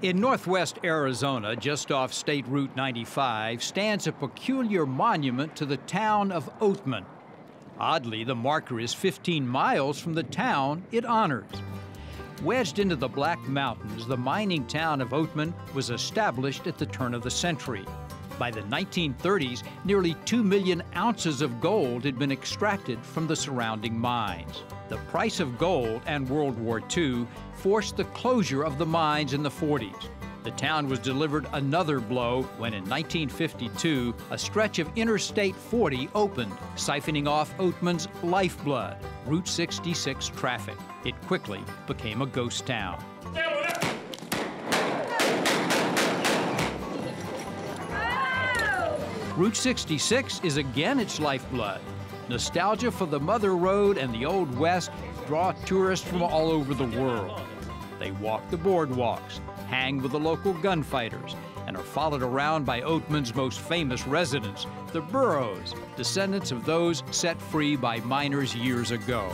In northwest Arizona, just off State Route 95, stands a peculiar monument to the town of Oatman. Oddly, the marker is 15 miles from the town it honors. Wedged into the Black Mountains, the mining town of Oatman was established at the turn of the century. By the 1930s, nearly 2 million ounces of gold had been extracted from the surrounding mines. The price of gold and World War II forced the closure of the mines in the 40s. The town was delivered another blow when in 1952, a stretch of Interstate 40 opened, siphoning off Oatman's lifeblood, Route 66 traffic. It quickly became a ghost town. Route 66 is again its lifeblood. Nostalgia for the Mother Road and the Old West draw tourists from all over the world. They walk the boardwalks, hang with the local gunfighters, and are followed around by Oatman's most famous residents, the Burros, descendants of those set free by miners years ago.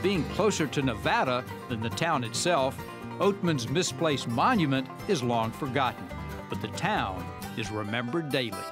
Being closer to Nevada than the town itself, Oatman's misplaced monument is long forgotten, but the town is remembered daily.